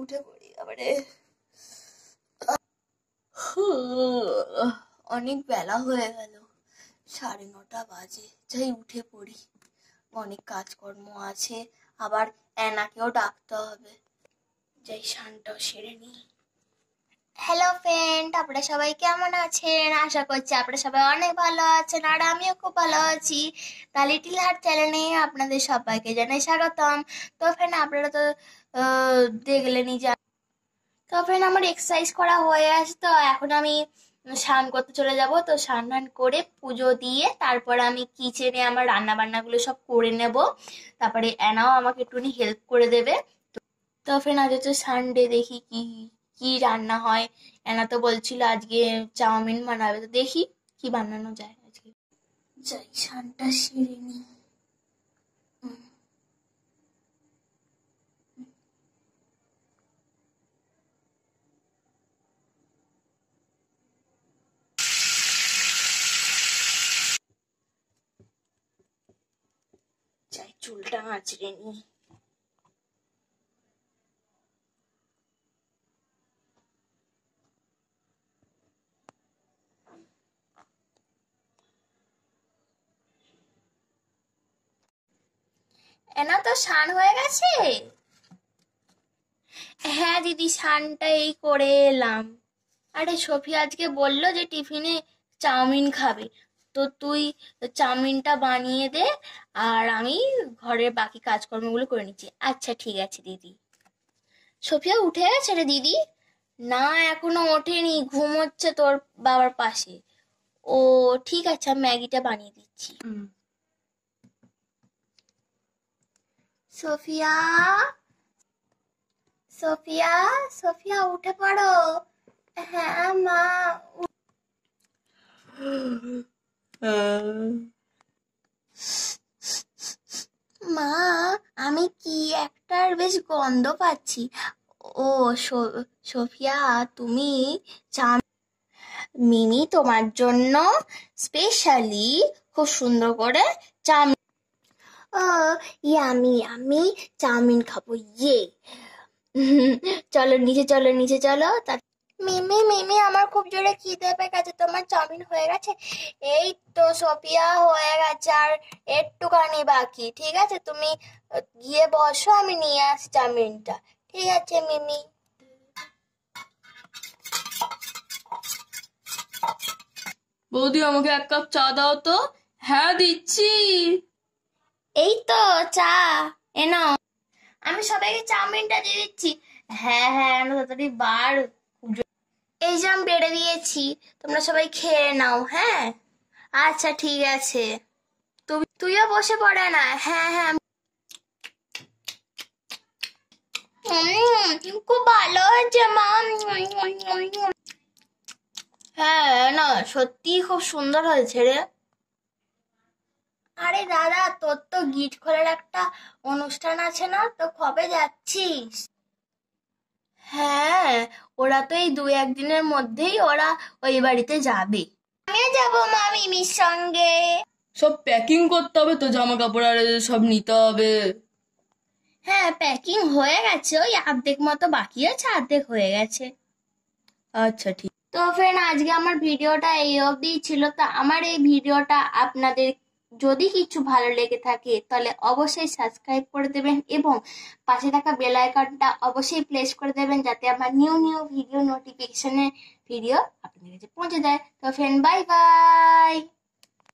উঠে পড়ি আবারে অনেক বেলা হয়ে গেল, সাড়ে নটা বাজে, যাই উঠে পড়ি। অনেক কাজকর্ম আছে, আবার অ্যানাকেও ডাকতে হবে। যাই সানটাও সেরে নিই। হ্যালো ফ্রেন্ড আপনারা সবাই কেমন আছেন? আশা করছি আপনারা সবাই অনেক ভালো আছেন, আর আমিও খুব ভালো আছি। তা লিটিল হার্ট চ্যানেলে আপনাদের সবাইকে জানাই স্বাগতম। তো ফ্রেন্ড আপনারা তো দেখলেনই যে তো ফ্রেন্ড আমার এক্সারসাইজ করা হয়ে আছে, তো এখন আমি স্নান করতে চলে যাব। তো স্নান টান করে পুজো দিয়ে তারপর আমি কিচেনে আমার রান্না বান্নাগুলো সব করে নেব। তারপরে অ্যানাও আমাকে একটুখানি হেল্প করে দেবে। তো ফ্রেন্ড আজ হচ্ছে সানডে দেখি কি কি রান্না হয়। অ্যানা তো বলছিল আজকে চাউমিন বানাবে, তো দেখি কি বানানো যায় আজকে। যাই সানটা সেরে নি যাই চুলটা আঁচড়ে নি এনা তো স্নান হয়ে গেছে? হ্যাঁ দিদি স্নানটা এই করে এলাম। আরে সফি আজকে বলল যে টিফিনে চাউমিন খাবে। তো তুই চাউমিনটা বানিয়ে দে আর আমি ঘরের বাকি কাজকর্মগুলো করে নিচ্ছি। আচ্ছা ঠিক আছে দিদি। সোফিয়া উঠে গেছে রে দিদি? না এখনও ওঠেনি ঘুম হচ্ছে তোর বাবার পাশে। ও ঠিক আছে আমি ম্যাগিটা বানিয়ে দিচ্ছি। সোফিয়া? সোফিয়া? সোফিয়া উঠে পড়ো। হ্যাঁ মা মা, আমি কি একটার বেশ গন্ধ পাচ্ছি। ও সোফিয়া, তুমি মিমি তোমার জন্য স্পেশালি খুব সুন্দর করে চাউমিন ও, ইয়ামি আমি চাউমিন খাব ইয়ে। চলো, নিচে চলো নিচে চলো মিমি মিমি আমার খুব জোরে খিদে পেয়ে গেছে তোমার চাউমিন হয়ে গেছে? এই তো সোফিয়া হয়ে গেছে আর একটুখানি বাকি ঠিক আছে? তুমি গিয়ে বসো আমি নিয়ে আসছি চাউমিনটা ঠিক আছে মিমি? বৌদি আমাকে এক কাপ চা দাও তো। হ্যাঁ দিচ্ছি। এই তো চা এ নাও। আমি সবাইকে চাউমিনটা দিয়ে দিচ্ছি। হ্যাঁ হ্যাঁ তাড়াতাড়ি বার এই যে আমি বেড়ে দিয়েছি, তোমরা সবাই খেয়ে নাও হ্যাঁ? আচ্ছা ঠিক আছে। তুমি, তুইও বসে পড়ে না? হ্যাঁ হ্যাঁ খুব ভালো হয়েছে, মা। হ্যাঁ না, সত্যি খুব সুন্দর হয়েছে রে। আরে দাদা, তোর তো গিট খোলার একটা অনুষ্ঠান আছে না, তো কবে যাচ্ছিস? হ্যাঁ ওরা তো এই দু একদিনের মধ্যেই ওরা ওই বাড়িতে যাবে। আমিও যাব মা মিমির সঙ্গে। সব প্যাকিং করতে হবে তো জামা কাপড় আর সব নিতে হবে। হ্যাঁ প্যাকিং হয়ে গেছে ওই অর্ধেক মতো বাকি আছে অর্ধেক হয়ে গেছে। আচ্ছা ঠিক। তো ফ্রেন্ড আজকে আমার ভিডিওটা এই অবধি ছিল। তো আমার এই ভিডিওটা আপনাদের যদি কিছু ভালো লেগে থাকে, তাহলে অবশ্যই সাবস্ক্রাইব করে দেবেন এবং পাশে থাকা বেল আইকনটা অবশ্যই প্লেস করে দেবেন যাতে আমার নিউ নিউ ভিডিও নোটিফিকেশনের ভিডিও আপনাদের কাছে পৌঁছে যায়। তো ফ্রেন্ড বাই বাই